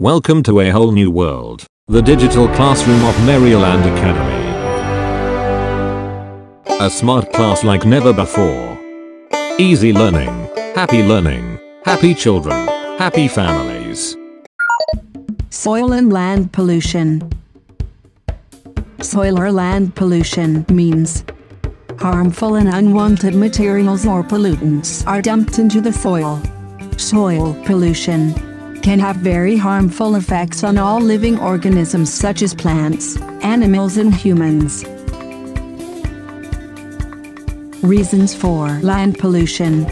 Welcome to a whole new world, the digital classroom of Merryland Academy. A smart class like never before. Easy learning, happy learning, happy children, happy families. Soil and land pollution. Soil or land pollution means harmful and unwanted materials or pollutants are dumped into the soil. Soil pollution can have very harmful effects on all living organisms such as plants, animals and humans. Reasons for land pollution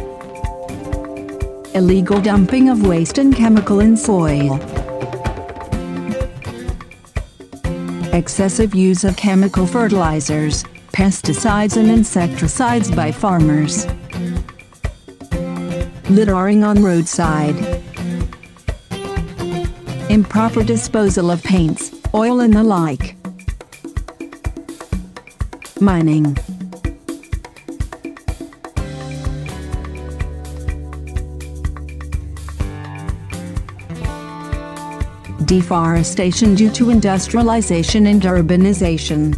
Illegal dumping of waste and chemical in soil. Excessive use of chemical fertilizers, pesticides and insecticides by farmers. Littering on roadside. Improper disposal of paints, oil and the like. Mining. Deforestation due to industrialization and urbanization.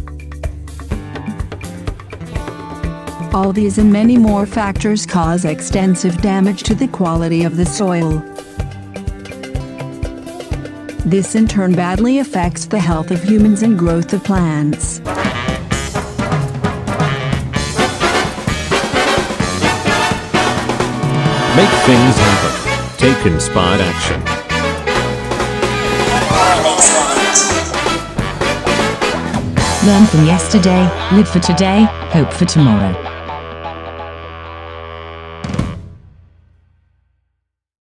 All these and many more factors cause extensive damage to the quality of the soil. This in turn badly affects the health of humans and growth of plants. Make things happen. Take inspired action. Learn from yesterday, live for today, hope for tomorrow.